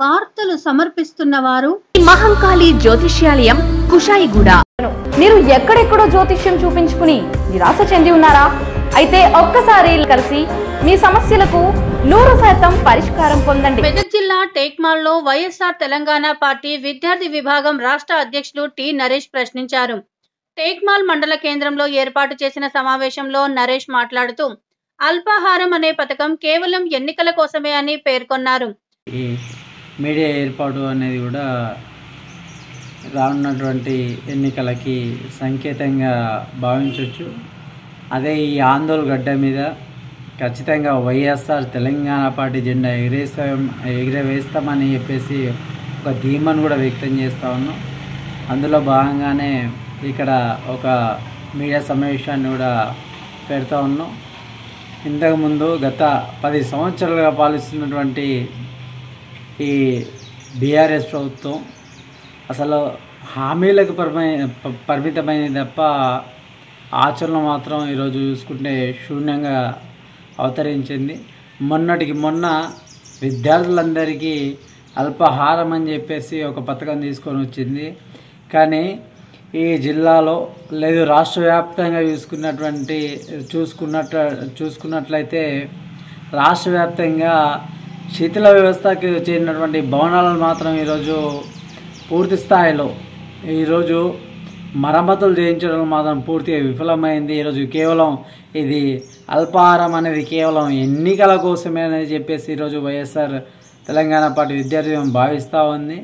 వార్తలు సమర్పిస్తున్న వారు మహంకాళి జ్యోతిష్యాలయం కుషాయిగూడ. మీరు ఎక్కడెక్కడో జ్యోతిష్యం చూపించుకుని నిరాశ చెంది ఉన్నారా? అయితే ఒక్కసారి కలిసి మీ సమస్యలకు నూరు శాతం పరిష్కారం పొందండి. మెదక్ జిల్లా టేక్మాల్లో వైఎస్ఆర్ తెలంగాణ పార్టీ విద్యార్థి విభాగం రాష్ట్ర అధ్యక్షులు టి నరేష్ ప్రశ్నించారు. టేక్మాల్ మండల కేంద్రంలో ఏర్పాటు చేసిన సమావేశంలో నరేష్ మాట్లాడుతూ అల్పాహారం అనే పథకం కేవలం ఎన్నికల కోసమే అని పేర్కొన్నారు. మీడియా ఏర్పాటు అనేది కూడా రానున్నటువంటి ఎన్నికలకి సంకేతంగా భావించవచ్చు అదే ఈ ఆందోళన గడ్డ మీద ఖచ్చితంగా వైఎస్ఆర్ తెలంగాణ పార్టీ జెండా ఎగిరేస్తాం ఎగిరవేస్తామని చెప్పేసి ఒక ధీమాను కూడా వ్యక్తం చేస్తూ ఉన్నాం. అందులో భాగంగానే ఇక్కడ ఒక మీడియా సమావేశాన్ని కూడా పెడతా ఉన్నాం. ఇంతకుముందు గత పది సంవత్సరాలుగా పాలిస్తున్నటువంటి ఈ బీఆర్ఎస్ ప్రభుత్వం అసలు హామీలకు పరిమి ప- పరిమితమైనది తప్ప ఆచరణ మాత్రం ఈరోజు చూసుకుంటే శూన్యంగా అవతరించింది. మొన్నటికి మొన్న విద్యార్థులందరికీ అల్పాహారం అని చెప్పేసి ఒక పథకం తీసుకొని వచ్చింది. కానీ ఈ జిల్లాలో లేదు రాష్ట్ర వ్యాప్తంగా చూసుకున్నటువంటి చూసుకున్నట్టు చూసుకున్నట్లయితే రాష్ట్ర వ్యాప్తంగా శిథిల వ్యవస్థకి చెందినటువంటి భవనాలను మాత్రం ఈరోజు పూర్తి స్థాయిలో ఈరోజు మరమ్మతులు చేయించడం మాత్రం పూర్తిగా విఫలమైంది. ఈరోజు కేవలం ఇది అల్పాహారం అనేది కేవలం ఎన్నికల కోసమే అని చెప్పేసి ఈరోజు వైఎస్ఆర్ తెలంగాణ పార్టీ విద్యార్థి భావిస్తూ ఉంది.